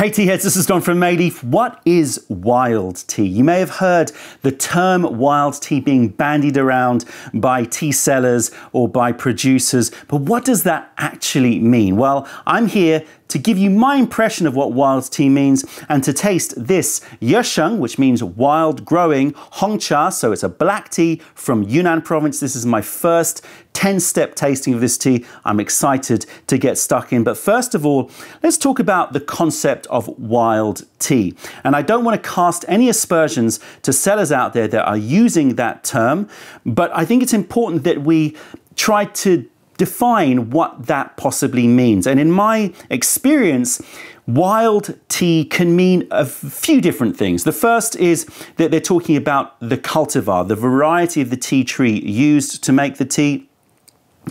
Hey tea heads, this is Don from Mei Leaf. What is wild tea? You may have heard the term wild tea being bandied around by tea sellers or by producers, but what does that actually mean? Well, I'm here to give you my impression of what wild tea means and to taste this Yesheng, which means wild growing, Hongcha, so it's a black tea from Yunnan province. This is my first 10 step tasting of this tea. I'm excited to get stuck in. But first of all, let's talk about the concept of wild tea. And I don't want to cast any aspersions to sellers out there that are using that term, but I think it's important that we try to define what that possibly means. And in my experience, wild tea can mean a few different things. The first is that they're talking about the cultivar, the variety of the tea tree used to make the tea.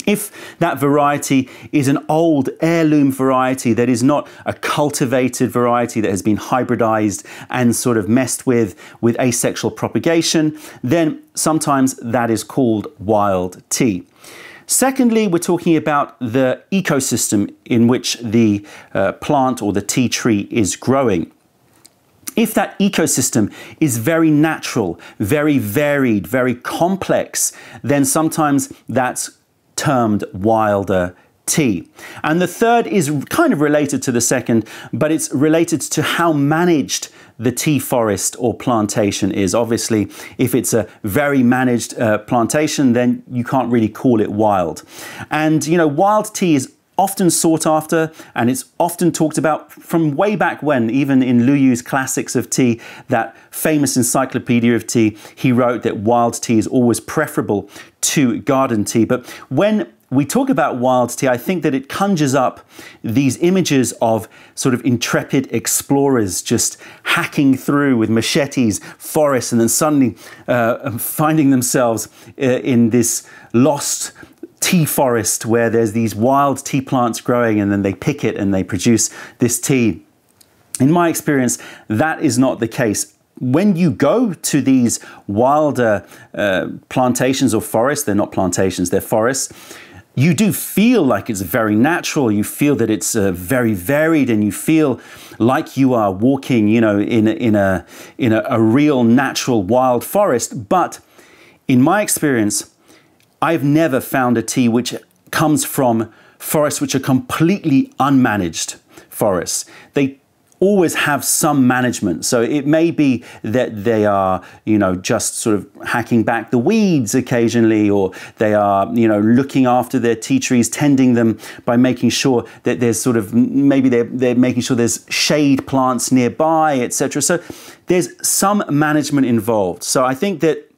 If that variety is an old heirloom variety that is not a cultivated variety that has been hybridized and sort of messed with with asexual propagation, then sometimes that is called wild tea. Secondly, we're talking about the ecosystem in which the uh, plant or the tea tree is growing. If that ecosystem is very natural, very varied, very complex, then sometimes that's termed wilder tea. And the third is kind of related to the second, but it's related to how managed the tea forest or plantation is. Obviously, if it's a very managed uh, plantation, then you can't really call it wild. And, you know, wild tea is often sought after and it's often talked about from way back when, even in Lu Yu's Classics of Tea, that famous encyclopedia of tea, he wrote that wild tea is always preferable to garden tea. But when we talk about wild tea, I think that it conjures up these images of sort of intrepid explorers just hacking through with machetes forests and then suddenly uh, finding themselves uh, in this lost tea forest where there's these wild tea plants growing and then they pick it and they produce this tea. In my experience, that is not the case when you go to these wilder uh, plantations or forests, they're not plantations, they're forests, you do feel like it's very natural. You feel that it's uh, very varied, and you feel like you are walking, you know, in in a in a, a real natural wild forest. But in my experience, I've never found a tea which comes from forests which are completely unmanaged forests. They always have some management. So it may be that they are, you know, just sort of hacking back the weeds occasionally, or they are, you know, looking after their tea trees, tending them by making sure that there's sort of maybe they're, they're making sure there's shade plants nearby, etc. So there's some management involved. So I think that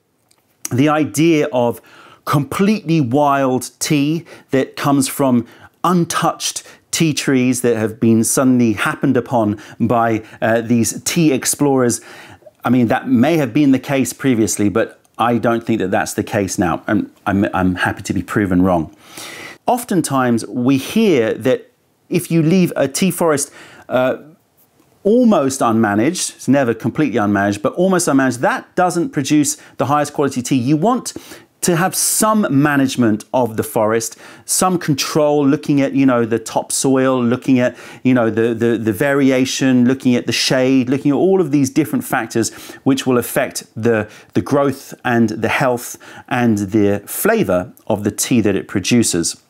the idea of completely wild tea that comes from untouched tea trees that have been suddenly happened upon by uh, these tea explorers. I mean, that may have been the case previously, but I don't think that that's the case now. And I'm, I'm happy to be proven wrong. Oftentimes, we hear that if you leave a tea forest uh, almost unmanaged, it's never completely unmanaged, but almost unmanaged, that doesn't produce the highest quality tea. You want to have some management of the forest, some control, looking at you know the topsoil, looking at you know the, the the variation, looking at the shade, looking at all of these different factors which will affect the the growth and the health and the flavor of the tea that it produces.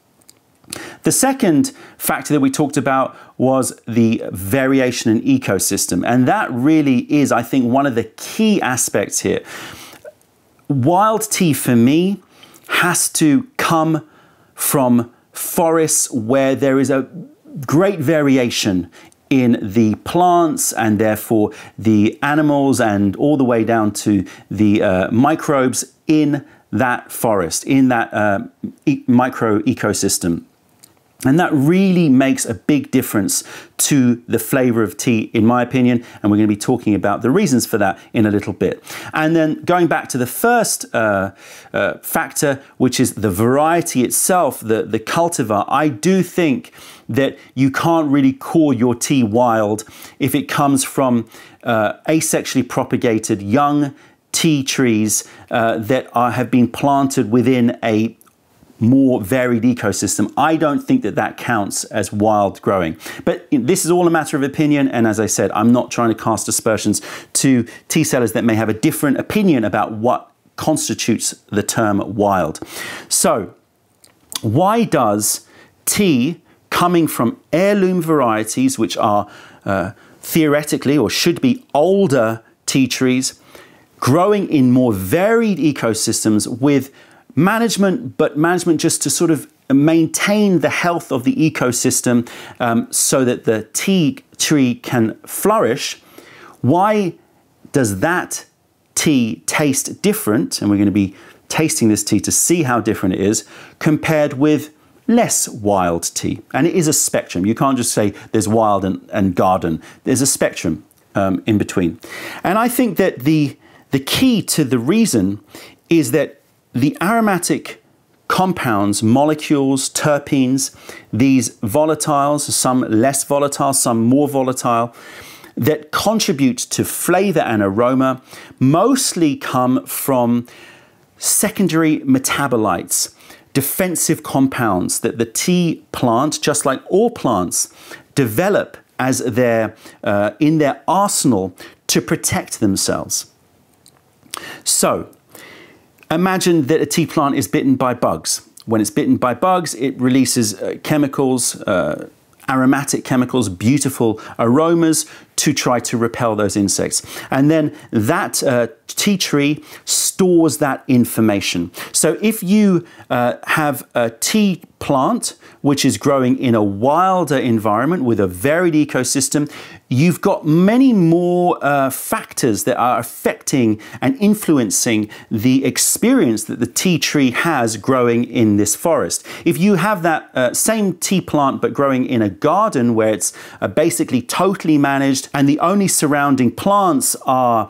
The second factor that we talked about was the variation in ecosystem, and that really is, I think, one of the key aspects here wild tea for me has to come from forests where there is a great variation in the plants and therefore the animals and all the way down to the uh, microbes in that forest, in that uh, e micro ecosystem. And that really makes a big difference to the flavor of tea, in my opinion. And we're going to be talking about the reasons for that in a little bit. And then going back to the first uh, uh, factor, which is the variety itself, the, the cultivar, I do think that you can't really call your tea wild if it comes from uh, asexually propagated young tea trees uh, that are, have been planted within a more varied ecosystem, I don't think that that counts as wild growing. But this is all a matter of opinion, and as I said, I'm not trying to cast aspersions to tea sellers that may have a different opinion about what constitutes the term wild. So, why does tea coming from heirloom varieties, which are uh, theoretically or should be older tea trees, growing in more varied ecosystems with management, but management just to sort of maintain the health of the ecosystem um, so that the tea tree can flourish. Why does that tea taste different? And we're going to be tasting this tea to see how different it is compared with less wild tea. And it is a spectrum. You can't just say there's wild and, and garden. There's a spectrum um, in between. And I think that the, the key to the reason is that the aromatic compounds, molecules, terpenes, these volatiles, some less volatile, some more volatile, that contribute to flavor and aroma mostly come from secondary metabolites, defensive compounds that the tea plant, just like all plants, develop as their, uh, in their arsenal to protect themselves. So, Imagine that a tea plant is bitten by bugs. When it's bitten by bugs, it releases uh, chemicals, uh, aromatic chemicals, beautiful aromas to try to repel those insects. And then that uh, tea tree stores that information. So if you uh, have a tea plant which is growing in a wilder environment with a varied ecosystem, you've got many more uh, factors that are affecting and influencing the experience that the tea tree has growing in this forest. If you have that uh, same tea plant but growing in a garden where it's uh, basically totally managed and the only surrounding plants are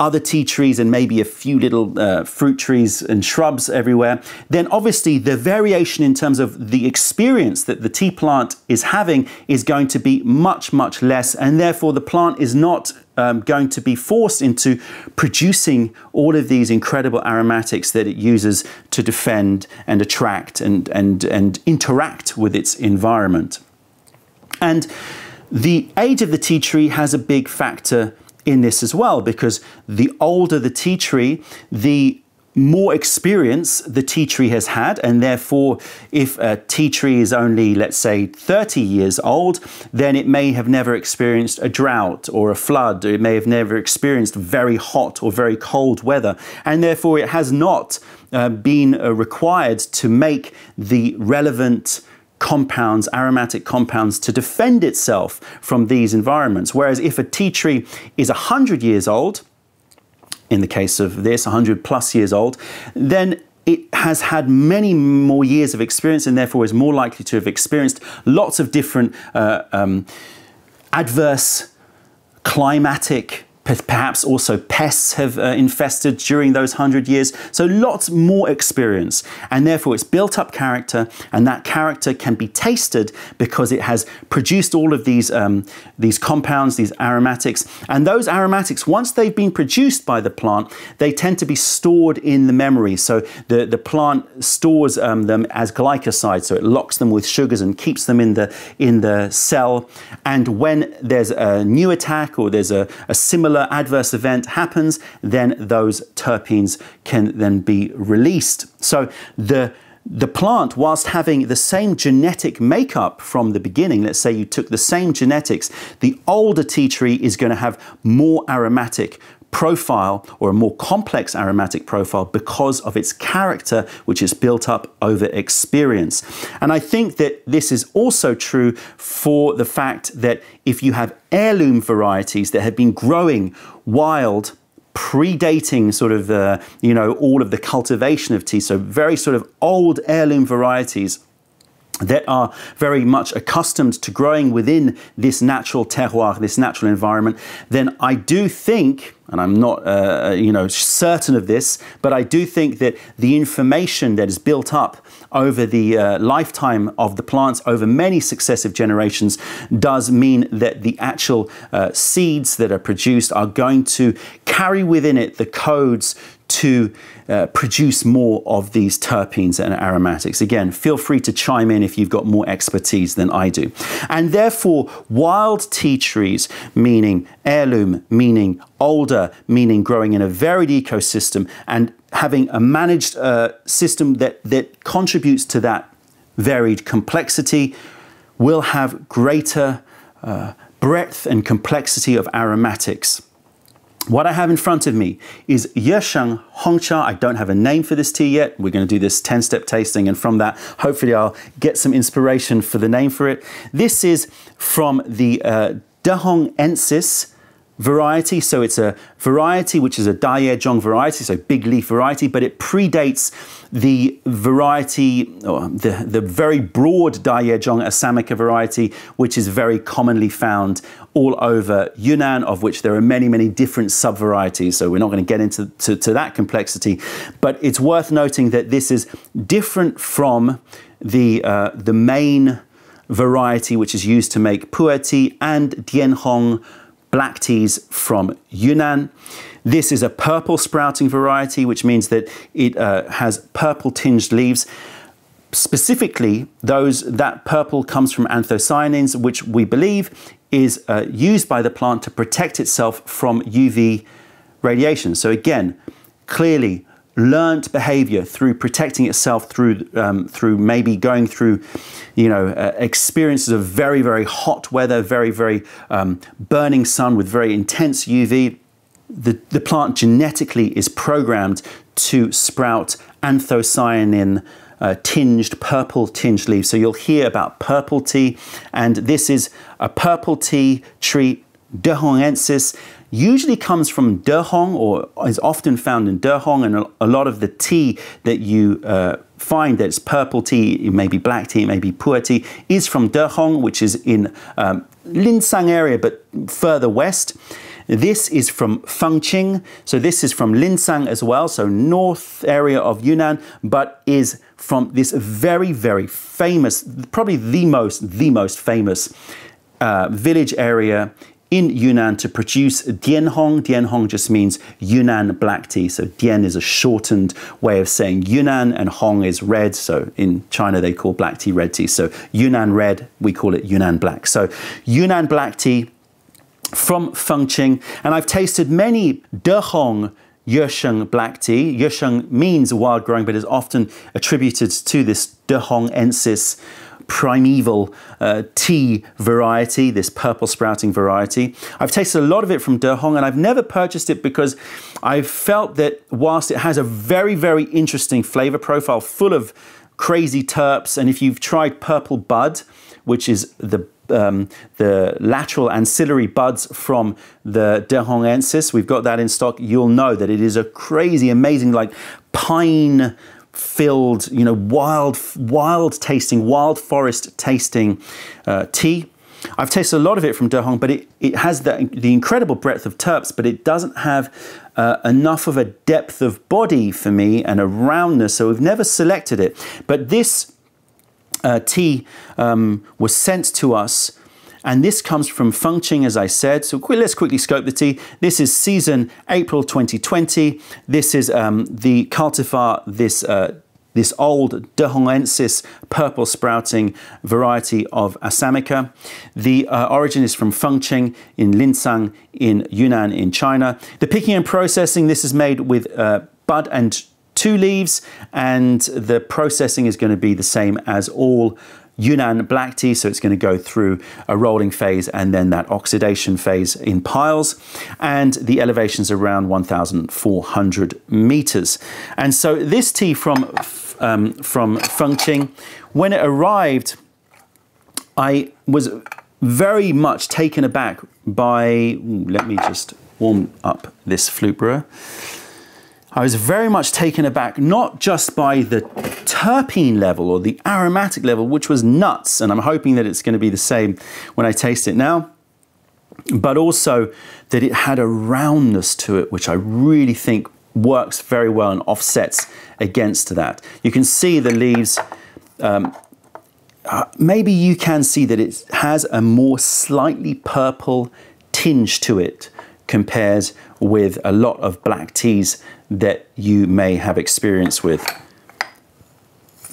other tea trees and maybe a few little uh, fruit trees and shrubs everywhere, then obviously the variation in terms of the experience that the tea plant is having is going to be much, much less. And therefore, the plant is not um, going to be forced into producing all of these incredible aromatics that it uses to defend and attract and, and, and interact with its environment. And the age of the tea tree has a big factor in this as well because the older the tea tree, the more experience the tea tree has had, and therefore, if a tea tree is only, let's say, 30 years old, then it may have never experienced a drought or a flood, or it may have never experienced very hot or very cold weather, and therefore it has not uh, been uh, required to make the relevant compounds, aromatic compounds, to defend itself from these environments. Whereas if a tea tree is 100 years old, in the case of this, 100 plus years old, then it has had many more years of experience and therefore is more likely to have experienced lots of different uh, um, adverse climatic Perhaps also pests have uh, infested during those hundred years. So lots more experience. And therefore, it's built up character, and that character can be tasted because it has produced all of these, um, these compounds, these aromatics. And those aromatics, once they've been produced by the plant, they tend to be stored in the memory. So the, the plant stores um, them as glycosides. So it locks them with sugars and keeps them in the, in the cell. And when there's a new attack or there's a, a similar adverse event happens, then those terpenes can then be released. So the the plant, whilst having the same genetic makeup from the beginning, let's say you took the same genetics, the older tea tree is going to have more aromatic profile or a more complex aromatic profile because of its character, which is built up over experience. And I think that this is also true for the fact that if you have heirloom varieties that have been growing wild, predating sort of the, you know, all of the cultivation of tea, so very sort of old heirloom varieties that are very much accustomed to growing within this natural terroir, this natural environment, then I do think, and I'm not, uh, uh, you know, certain of this, but I do think that the information that is built up over the uh, lifetime of the plants, over many successive generations, does mean that the actual uh, seeds that are produced are going to carry within it the codes to uh, produce more of these terpenes and aromatics. Again, feel free to chime in if you've got more expertise than I do. And therefore, wild tea trees, meaning heirloom, meaning older, meaning growing in a varied ecosystem, and having a managed uh, system that, that contributes to that varied complexity, will have greater uh, breadth and complexity of aromatics. What I have in front of me is Yesheng Hongcha. I don't have a name for this tea yet. We're going to do this 10 step tasting, and from that, hopefully, I'll get some inspiration for the name for it. This is from the uh, Dehongensis variety. So it's a variety which is a Daye variety, so big leaf variety, but it predates the variety, the, the very broad Daye Assamica variety, which is very commonly found all over Yunnan, of which there are many, many different sub-varieties. So we're not going to get into to, to that complexity, but it's worth noting that this is different from the, uh, the main variety which is used to make pu'er tea and dianhong black teas from Yunnan. This is a purple sprouting variety, which means that it uh, has purple tinged leaves. Specifically, those that purple comes from anthocyanins, which we believe is uh, used by the plant to protect itself from UV radiation. So again, clearly learnt behavior through protecting itself through um, through maybe going through you know uh, experiences of very very hot weather very very um, burning sun with very intense uv the, the plant genetically is programmed to sprout anthocyanin uh, tinged purple tinged leaves. So you'll hear about purple tea and this is a purple tea tree dehongensis usually comes from Dehong or is often found in Dehong, and a, lot of the tea that you uh, find that's purple tea, it may be black tea, it may be pu'er tea, is from Dehong, which is in um, Lincang area, but further west. This is from Fengqing, so this is from Lincang as well, so north area of Yunnan, but is from this very, very famous, probably the most, the most famous uh, village area in Yunnan to produce Dianhong. Dianhong just means Yunnan black tea. So Dian is a shortened way of saying Yunnan, and Hong is red. So in China they call black tea red tea. So Yunnan red, we call it Yunnan black. So Yunnan black tea from Fengqing, and I've tasted many Dehong Yesheng black tea. Yesheng means wild growing, but is often attributed to this Dehongensis primeval uh, tea variety, this purple sprouting variety. I've tasted a lot of it from Dehong and I've never purchased it because I've felt that whilst it has a very, very interesting flavor profile full of crazy terps, and if you've tried Purple Bud, which is the um, the lateral ancillary buds from the Dehongensis. We've got that in stock. You'll know that it is a crazy, amazing, like pine filled, you know, wild, wild tasting, wild forest tasting uh, tea. I've tasted a lot of it from Dehong, but it, it has the, the incredible breadth of terps, but it doesn't have uh, enough of a depth of body for me and a roundness, so we've never selected it. But this uh, tea um, was sent to us and this comes from Fengqing, as I said. So let's quickly scope the tea. This is season April 2020. This is um, the cultivar, this uh, this old Dehongensis purple sprouting variety of Assamica. The uh, origin is from Fengqing in Lincang in Yunnan in China. The picking and processing, this is made with uh, bud and two leaves and the processing is going to be the same as all Yunnan black tea, so it's going to go through a rolling phase and then that oxidation phase in piles. And the elevation's around 1,400 meters. And so this tea from, um, from Fengqing, when it arrived, I was very much taken aback by, let me just warm up this flute brewer. I was very much taken aback, not just by the terpene level or the aromatic level, which was nuts, and I'm hoping that it's going to be the same when I taste it now, but also that it had a roundness to it, which I really think works very well and offsets against that. You can see the leaves. Um, uh, maybe you can see that it has a more slightly purple tinge to it compared with a lot of black teas that you may have experience with.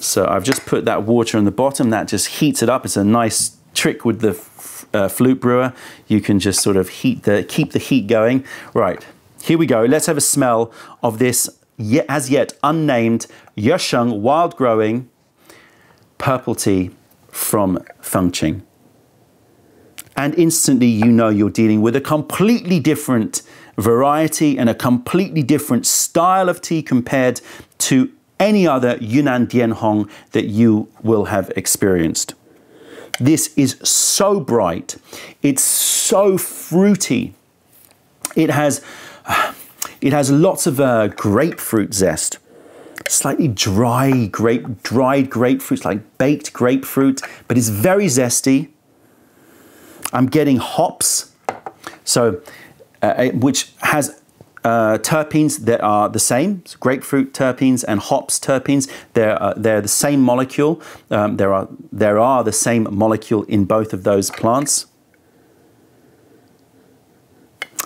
So I've just put that water on the bottom, that just heats it up. It's a nice trick with the uh, flute brewer. You can just sort of heat the, keep the heat going. Right, here we go. Let's have a smell of this yet, as yet unnamed Yesheng wild growing purple tea from Fengqing. And instantly you know you're dealing with a completely different variety and a completely different style of tea compared to any other Yunnan Dianhong that you will have experienced. This is so bright. It's so fruity. It has, it has lots of uh, grapefruit zest. Slightly dry grape, dried grapefruit, like baked grapefruit, but it's very zesty. I'm getting hops, so uh, which has uh, terpenes that are the same, so grapefruit terpenes and hops terpenes. They're, uh, they're the same molecule. Um, there, are, there are the same molecule in both of those plants.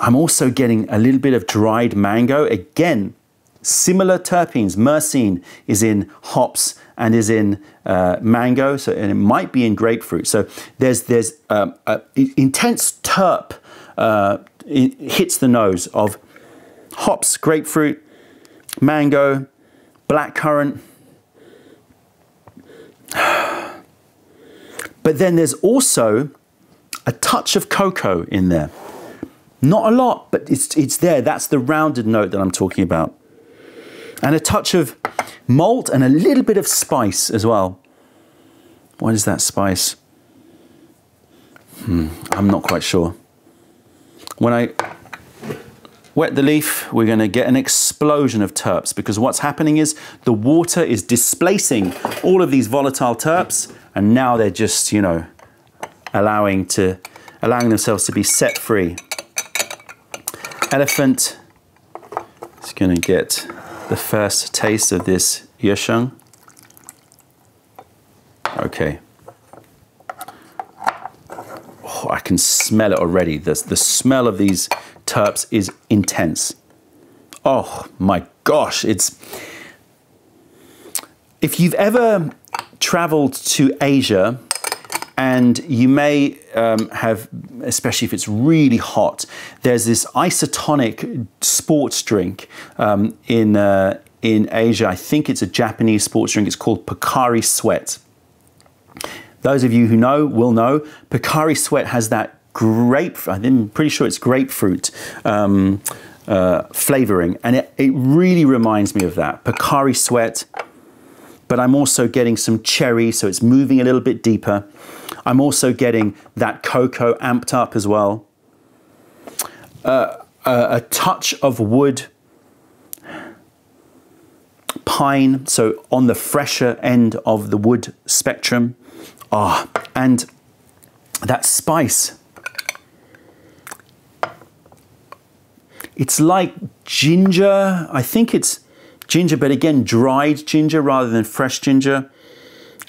I'm also getting a little bit of dried mango. Again, similar terpenes. Myrcene is in hops and is in uh, mango, so and it might be in grapefruit. So there's there's um, intense terp uh, hits the nose of hops, grapefruit, mango, blackcurrant. But then there's also a touch of cocoa in there. Not a lot, but it's, it's there. That's the rounded note that I'm talking about. And a touch of malt and a little bit of spice as well. What is that spice? Hmm, I'm not quite sure. When I wet the leaf, we're going to get an explosion of terps because what's happening is the water is displacing all of these volatile terps and now they're just, you know, allowing to allowing themselves to be set free. Elephant is going to get the first taste of this yesheng. Okay. Oh, I can smell it already. The, the smell of these terps is intense. Oh my gosh, it's. If you've ever traveled to Asia, and you may um, have, especially if it's really hot, there's this isotonic sports drink um, in, uh, in Asia. I think it's a Japanese sports drink. It's called Pocari Sweat. Those of you who know will know Pocari Sweat has that grape, I'm pretty sure it's grapefruit um, uh, flavoring. And it, it really reminds me of that. Pocari Sweat, but I'm also getting some cherry, so it's moving a little bit deeper. I'm also getting that cocoa amped up as well. Uh, a, a touch of wood, pine, so on the fresher end of the wood spectrum. Ah, and that spice It's like ginger. I think it's ginger, but again, dried ginger rather than fresh ginger.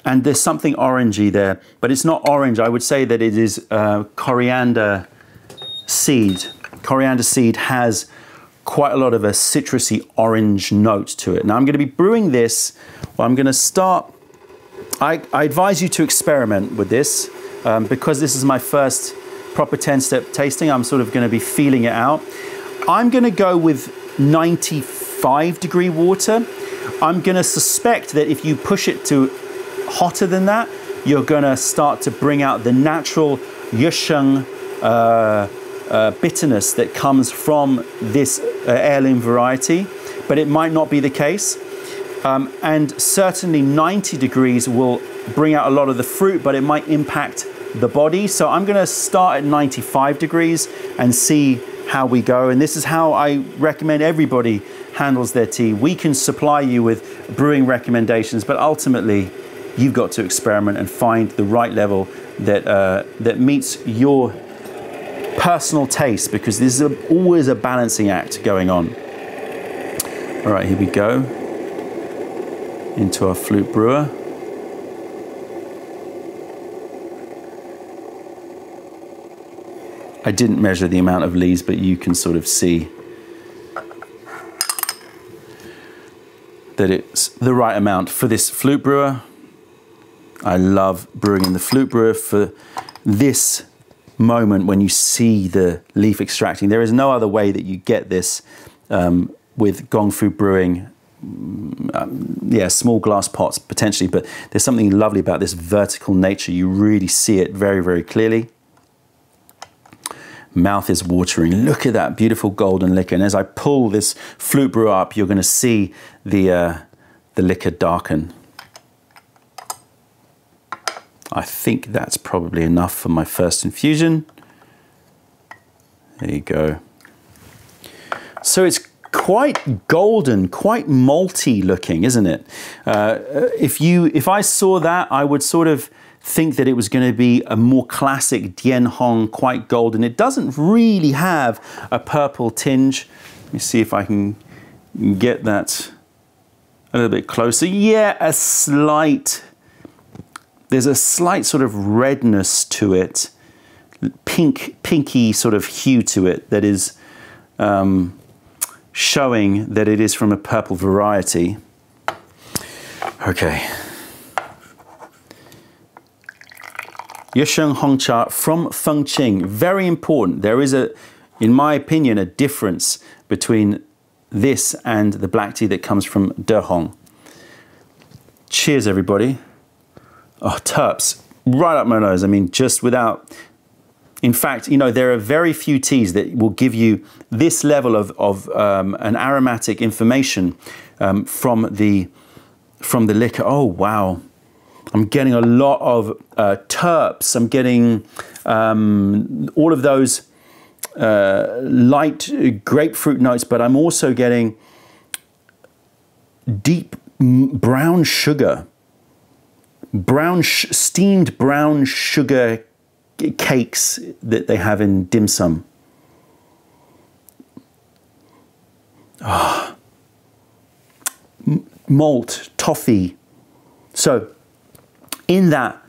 And there's something orangey there, but it's not orange. I would say that it is uh, coriander seed. Coriander seed has quite a lot of a citrusy orange note to it. Now I'm going to be brewing this. Well, I'm going to start. I, I advise you to experiment with this um, because this is my first proper 10 step tasting. I'm sort of going to be feeling it out. I'm going to go with 95 degree water. I'm going to suspect that if you push it to hotter than that, you're going to start to bring out the natural yesheng uh, uh, bitterness that comes from this uh, heirloom variety, but it might not be the case. Um, and certainly 90 degrees will bring out a lot of the fruit, but it might impact the body. So I'm going to start at 95 degrees and see how we go. And this is how I recommend everybody handles their tea. We can supply you with brewing recommendations, but ultimately, you've got to experiment and find the right level that, uh, that meets your personal taste because this is always a balancing act going on. All right, here we go into our flute brewer. I didn't measure the amount of leaves, but you can sort of see. that it's the right amount for this flute brewer. I love brewing in the flute brewer for this moment when you see the leaf extracting. There is no other way that you get this um, with Gongfu brewing. Um, yeah, small glass pots potentially, but there's something lovely about this vertical nature. You really see it very, very clearly. Mouth is watering. Look at that beautiful golden liquor. And as I pull this flute brew up, you're going to see the, uh, the liquor darken. I think that's probably enough for my first infusion. There you go. So it's quite golden, quite malty looking, isn't it? Uh, if you, if I saw that, I would sort of think that it was going to be a more classic Dian Hong, quite golden. It doesn't really have a purple tinge. Let me see if I can get that a little bit closer. Yeah, a slight, there's a slight sort of redness to it, pink, pinky sort of hue to it that is um, showing that it is from a purple variety. Okay. Yesheng Hongcha from Fengqing. Very important. There is a, in my opinion, a difference between this and the black tea that comes from Dehong. Cheers, everybody. Oh, terps, right up my nose. I mean, just without. In fact, you know, there are very few teas that will give you this level of, of um, an aromatic information um, from the from the liquor. Oh, wow. I'm getting a lot of uh, terps. I'm getting um, all of those uh, light grapefruit notes, but I'm also getting deep brown sugar, brown steamed brown sugar cakes that they have in dim sum. Oh. Malt, toffee. So in that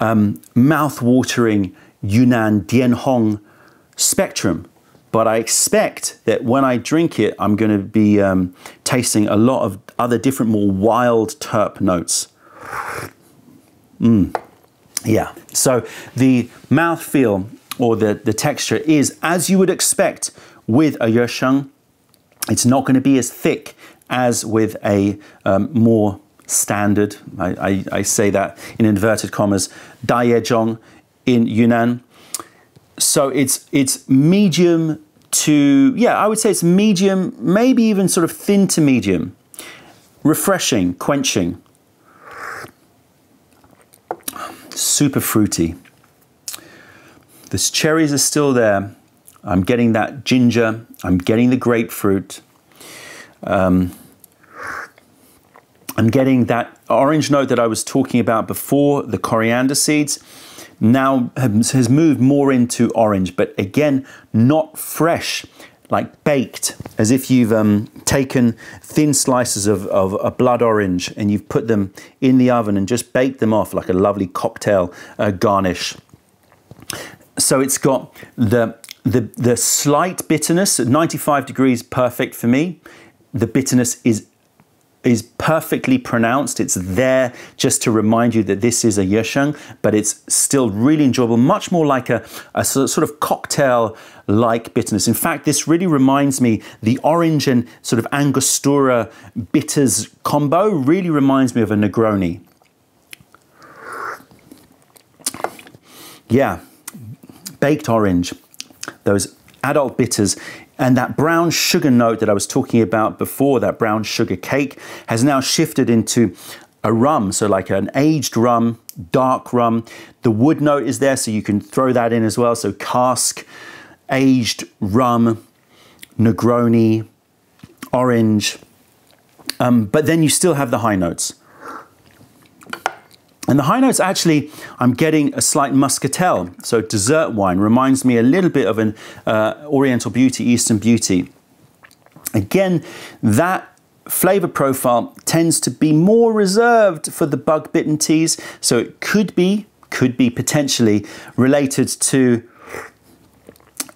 um, mouth-watering Yunnan Dian Hong spectrum. But I expect that when I drink it, I'm going to be um, tasting a lot of other different, more wild terp notes. Mm. Yeah, so the mouth feel or the, the texture is as you would expect with a Yesheng. It's not going to be as thick as with a um, more standard, I, I, I say that in inverted commas, Dayezhong in Yunnan. So it's, it's medium to, yeah, I would say it's medium, maybe even sort of thin to medium. Refreshing, quenching. Super fruity. The cherries are still there. I'm getting that ginger. I'm getting the grapefruit. Um, I'm getting that orange note that I was talking about before, the coriander seeds, now has moved more into orange, but again, not fresh, like baked, as if you've um, taken thin slices of, of a blood orange and you've put them in the oven and just baked them off like a lovely cocktail uh, garnish. So it's got the, the, the slight bitterness, 95 degrees perfect for me. The bitterness is is perfectly pronounced. It's there just to remind you that this is a Yesheng, but it's still really enjoyable, much more like a, a sort of cocktail like bitterness. In fact, this really reminds me, the orange and sort of Angostura bitters combo really reminds me of a Negroni. Yeah, baked orange, those adult bitters and that brown sugar note that I was talking about before, that brown sugar cake, has now shifted into a rum, so like an aged rum, dark rum. The wood note is there, so you can throw that in as well. So cask, aged rum, Negroni, orange. Um, but then you still have the high notes. And the high notes actually, I'm getting a slight muscatel. So dessert wine reminds me a little bit of an uh, Oriental Beauty, Eastern Beauty. Again, that flavor profile tends to be more reserved for the bug bitten teas. So it could be, could be potentially related to,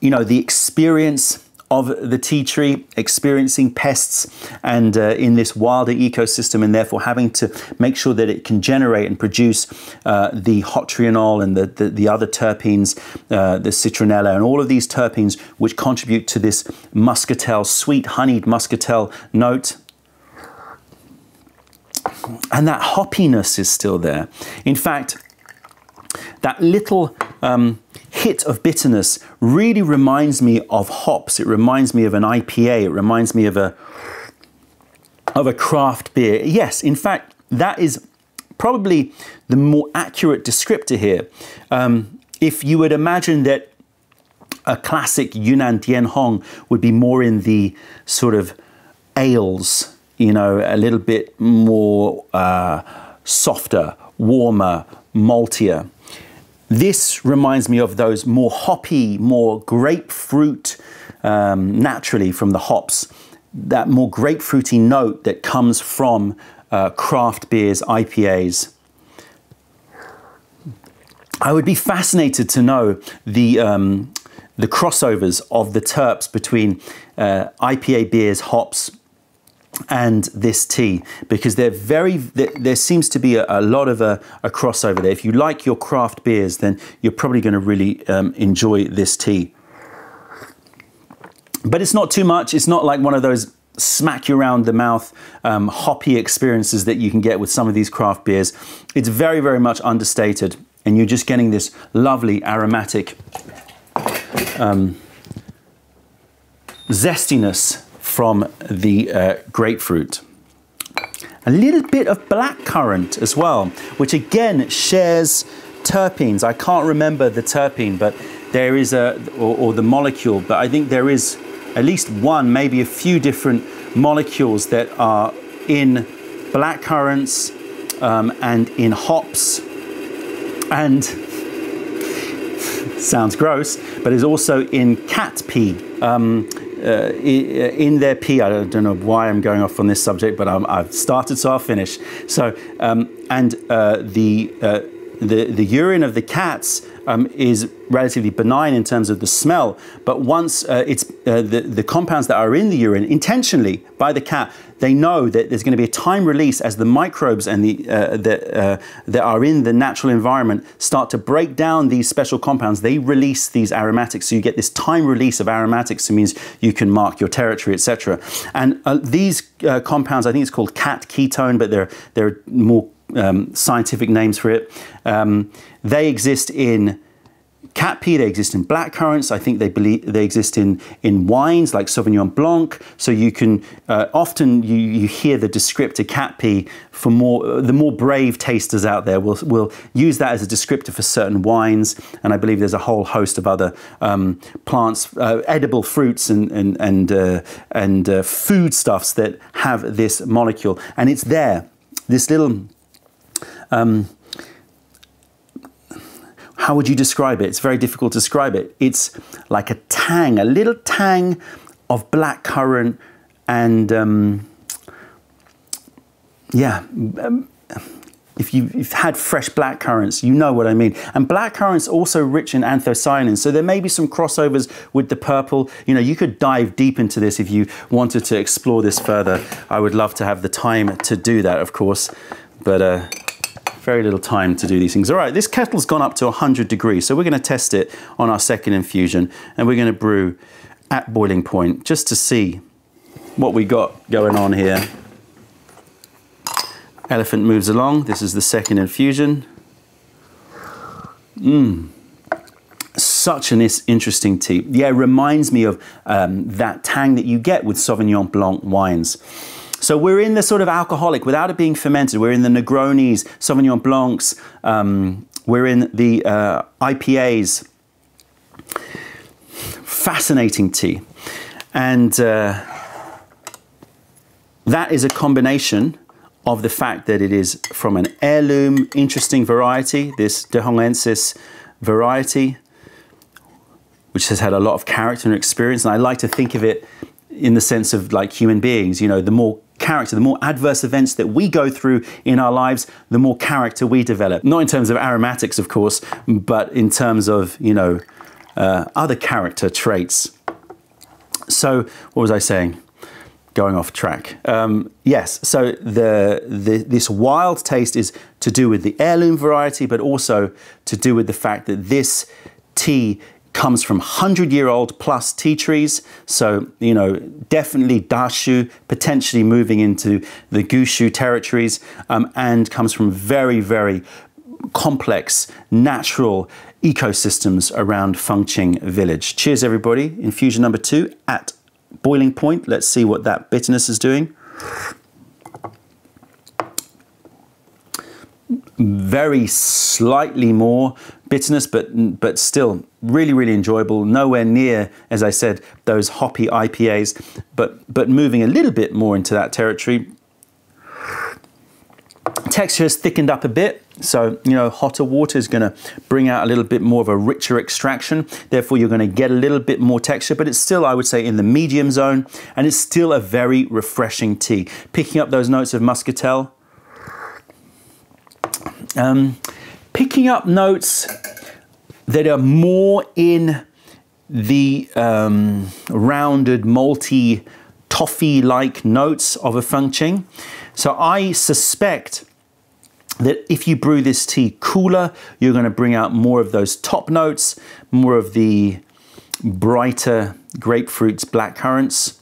you know, the experience of the tea tree, experiencing pests and uh, in this wilder ecosystem, and therefore having to make sure that it can generate and produce uh, the hotrienol and the, the, the other terpenes, uh, the citronella, and all of these terpenes which contribute to this muscatel, sweet honeyed muscatel note and that hoppiness is still there. In fact, that little um, hit of bitterness really reminds me of hops. It reminds me of an IPA. It reminds me of a of a craft beer. Yes, in fact, that is probably the more accurate descriptor here. Um, if you would imagine that a classic Yunnan Dianhong would be more in the sort of ales you know, a little bit more uh, softer, warmer, maltier. This reminds me of those more hoppy, more grapefruit, um, naturally from the hops, that more grapefruity note that comes from uh, craft beers, IPAs. I would be fascinated to know the um, the crossovers of the terps between uh, IPA beers, hops, and this tea because they're very there, there seems to be a, a lot of a, a, crossover there. If you like your craft beers then you're probably going to really um, enjoy this tea. But it's not too much. It's not like one of those smack you around the mouth um, hoppy experiences that you can get with some of these craft beers. It's very very much understated and you're just getting this lovely aromatic um, zestiness from the uh, grapefruit. A little bit of blackcurrant as well, which again shares terpenes. I can't remember the terpene, but there is a, or, or the molecule, but I think there is at least one, maybe a few different molecules that are in blackcurrants um, and in hops and sounds gross, but is also in cat pee. Um, uh, in their pee. I don't know why I'm going off on this subject, but i have started, so I'll finish. So, um, and uh, the, uh, the the urine of the cats um, is relatively benign in terms of the smell, but once uh, it's uh, the, the compounds that are in the urine intentionally by the cat, they know that there's going to be a time release as the microbes and the uh, that, uh, that are in the natural environment start to break down these special compounds. They release these aromatics, so you get this time release of aromatics. It means you can mark your territory, etc. And uh, these uh, compounds, I think it's called cat ketone, but there are more um, scientific names for it. Um, they exist in cat pee, they exist in black currants. I think they believe they exist in in wines like Sauvignon Blanc. So you can uh, often you, you hear the descriptor cat pee for more uh, the more brave tasters out there will will use that as a descriptor for certain wines. And I believe there's a whole host of other um, plants, uh, edible fruits and and and uh, and uh, foodstuffs that have this molecule, and it's there. This little um, how would you describe it? It's very difficult to describe it. It's like a tang, a little tang of black currant and um, yeah. Um, if you've had fresh black currants, you know what I mean. And black currants also rich in anthocyanins, so there may be some crossovers with the purple. You know, you could dive deep into this if you wanted to explore this further. I would love to have the time to do that, of course, but uh, very little time to do these things. All right, this kettle's gone up to 100 degrees, so we're going to test it on our second infusion, and we're going to brew at boiling point just to see what we got going on here. Elephant moves along. This is the second infusion. Mmm such an interesting tea. Yeah, it reminds me of um, that tang that you get with Sauvignon Blanc wines. So we're in the sort of alcoholic without it being fermented. We're in the Negronis, Sauvignon Blancs. Um, we're in the uh, IPAs. Fascinating tea, and uh, that is a combination of the fact that it is from an heirloom, interesting variety, this Dehongensis variety, which has had a lot of character and experience. And I like to think of it in the sense of like human beings. You know, the more character, the more adverse events that we go through in our lives, the more character we develop. Not in terms of aromatics, of course, but in terms of, you know, uh, other character traits. so what was I saying? Going off track. Um, yes, so the, the this wild taste is to do with the heirloom variety, but also to do with the fact that this tea comes from 100 year old plus tea trees. So, you know, definitely Dashu, potentially moving into the Gushu territories, um, and comes from very, very complex natural ecosystems around Fengqing village. Cheers, everybody. Infusion number two at boiling point. Let's see what that bitterness is doing. Very slightly more bitterness, but but still really really enjoyable. Nowhere near, as I said, those hoppy IPAs, but but moving a little bit more into that territory. Texture has thickened up a bit, so you know hotter water is going to bring out a little bit more of a richer extraction. Therefore, you're going to get a little bit more texture, but it's still, I would say, in the medium zone, and it's still a very refreshing tea. Picking up those notes of muscatel. Um, picking up notes that are more in the um, rounded, malty, toffee-like notes of a Fengqing. So I suspect that if you brew this tea cooler, you're going to bring out more of those top notes, more of the brighter grapefruits, black currants.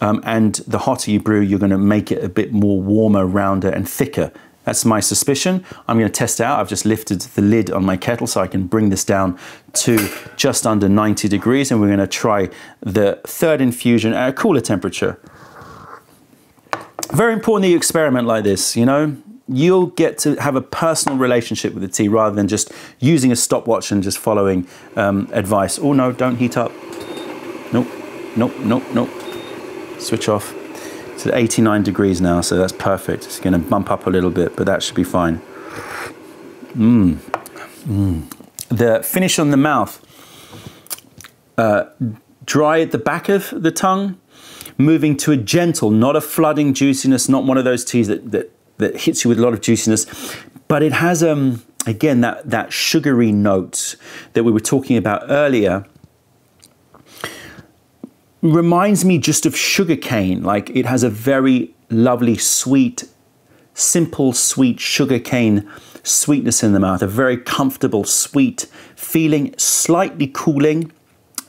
Um, and the hotter you brew, you're going to make it a bit more warmer, rounder, and thicker. That's my suspicion. I'm going to test out. I've just lifted the lid on my kettle so I can bring this down to just under 90 degrees and we're going to try the third infusion at a cooler temperature. Very important that you experiment like this, you know. You'll get to have a personal relationship with the tea rather than just using a stopwatch and just following um, advice. Oh no, don't heat up. Nope, nope, nope, nope. Switch off. It's at 89 degrees now, so that's perfect. It's going to bump up a little bit, but that should be fine. Mmm. Mm. The finish on the mouth, uh, dry at the back of the tongue, moving to a gentle, not a flooding juiciness, not one of those teas that, that, that hits you with a lot of juiciness, but it has, um, again, that, that sugary note that we were talking about earlier reminds me just of sugar cane. Like it has a very lovely, sweet, simple, sweet sugar cane sweetness in the mouth, a very comfortable, sweet feeling, slightly cooling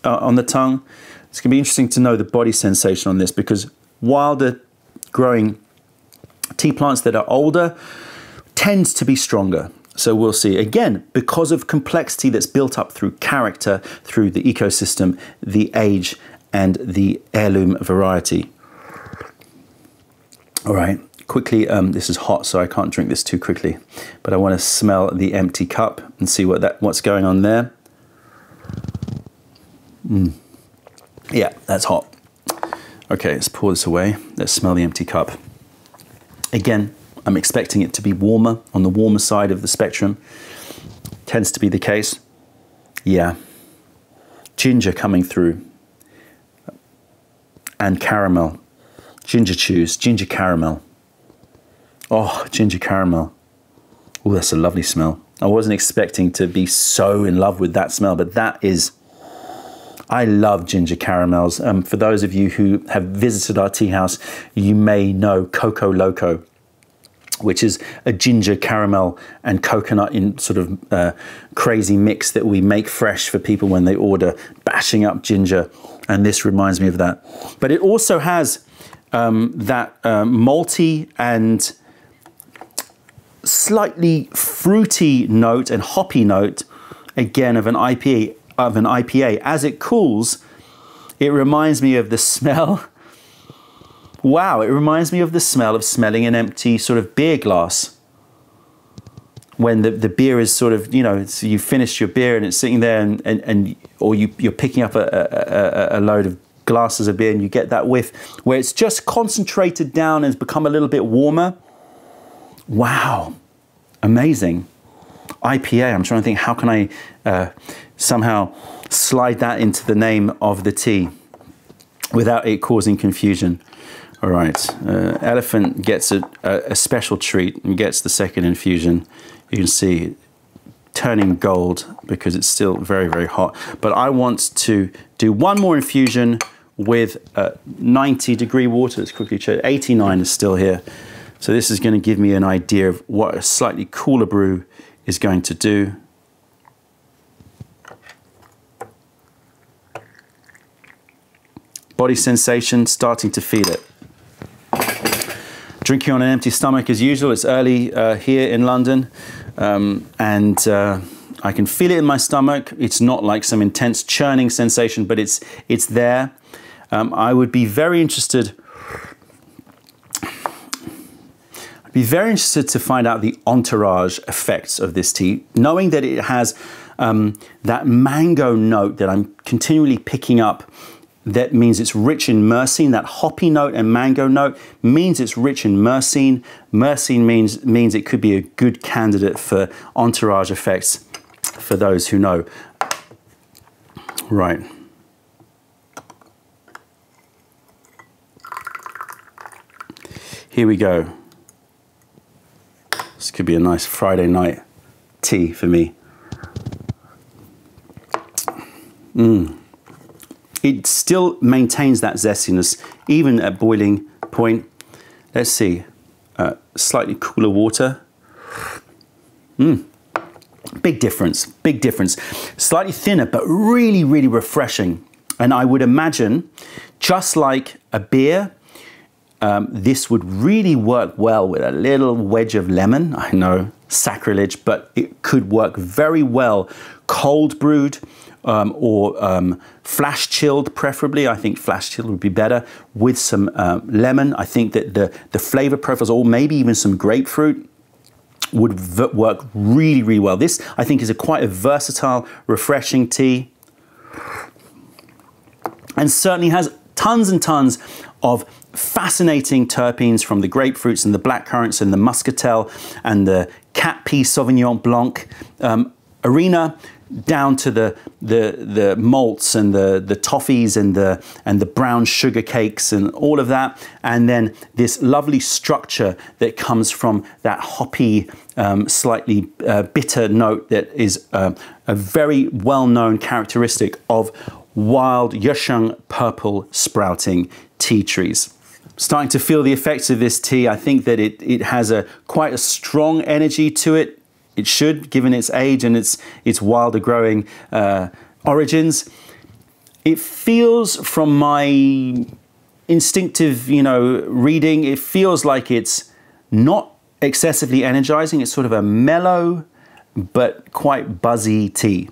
uh, on the tongue. It's going to be interesting to know the body sensation on this because wilder growing tea plants that are older tends to be stronger. So we'll see. Again, because of complexity that's built up through character, through the ecosystem, the age, and the heirloom variety. All right, quickly, um, this is hot, so I can't drink this too quickly, but I want to smell the empty cup and see what that what's going on there. Mm. Yeah, that's hot. Okay, let's pour this away. Let's smell the empty cup. Again, I'm expecting it to be warmer, on the warmer side of the spectrum. Tends to be the case. Yeah. Ginger coming through and caramel. Ginger chews, ginger caramel. Oh, ginger caramel. Oh, that's a lovely smell. I wasn't expecting to be so in love with that smell, but that is. I love ginger caramels. Um, for those of you who have visited our tea house, you may know Coco Loco, which is a ginger caramel and coconut in sort of uh, crazy mix that we make fresh for people when they order, bashing up ginger and this reminds me of that. But it also has um, that uh, malty and slightly fruity note and hoppy note, again of an IPA. Of an IPA, as it cools, it reminds me of the smell. Wow, it reminds me of the smell of smelling an empty sort of beer glass when the, the beer is sort of, you know, you finished your beer and it's sitting there and, and, and or you, you're picking up a, a, a load of glasses of beer and you get that whiff where it's just concentrated down and has become a little bit warmer. Wow, amazing. IPA, I'm trying to think how can I uh, somehow slide that into the name of the tea without it causing confusion. All right, uh, Elephant gets a, a, special treat and gets the second infusion you can see turning gold because it's still very, very hot. But I want to do one more infusion with uh, 90 degree water. Let's quickly check. 89 is still here. So this is going to give me an idea of what a slightly cooler brew is going to do. Body sensation, starting to feel it. Drinking on an empty stomach as usual. It's early uh, here in London um, and uh, I can feel it in my stomach. It's not like some intense churning sensation, but it's, it's there. Um, I would be very interested I'd be very interested to find out the entourage effects of this tea, knowing that it has um, that mango note that I'm continually picking up. That means it's rich in myrcene. That hoppy note and mango note means it's rich in myrcene. Myrcene means means it could be a good candidate for entourage effects for those who know. Right. Here we go. This could be a nice Friday night tea for me. Mm. It still maintains that zestiness even at boiling point. Let's see, uh, slightly cooler water. Mm. Big difference, big difference. Slightly thinner, but really, really refreshing. And I would imagine, just like a beer, um, this would really work well with a little wedge of lemon. I know, sacrilege, but it could work very well cold brewed um, or um, flash chilled, preferably. I think flash chilled would be better with some uh, lemon. I think that the, the flavor profiles, or maybe even some grapefruit, would work really, really well. This, I think, is a quite a versatile, refreshing tea. And certainly has tons and tons of fascinating terpenes from the grapefruits and the blackcurrants and the muscatel and the cat pee Sauvignon Blanc um, arena down to the, the, the malts and the, the toffees and the, and the brown sugar cakes and all of that. And then this lovely structure that comes from that hoppy, um, slightly uh, bitter note that is uh, a very well-known characteristic of wild Yesheng purple sprouting tea trees starting to feel the effects of this tea. I think that it, it has a quite a strong energy to it. It should, given its age and its, its wilder growing uh, origins. It feels from my instinctive, you know, reading, it feels like it's not excessively energizing. It's sort of a mellow but quite buzzy tea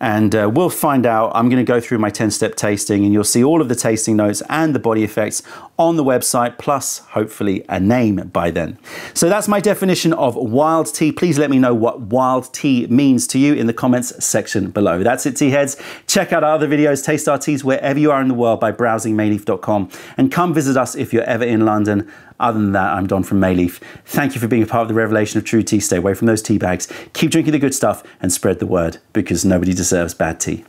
and uh, we'll find out. I'm going to go through my 10 step tasting, and you'll see all of the tasting notes and the body effects on the website, plus hopefully a name by then. So that's my definition of wild tea. Please let me know what wild tea means to you in the comments section below. That's it, tea heads. Check out our other videos, taste our teas wherever you are in the world by browsing meileaf.com, and come visit us if you're ever in London. Other than that, I'm Don from Mei Leaf. Thank you for being a part of the revelation of true tea. Stay away from those tea bags. Keep drinking the good stuff and spread the word because nobody deserves bad tea.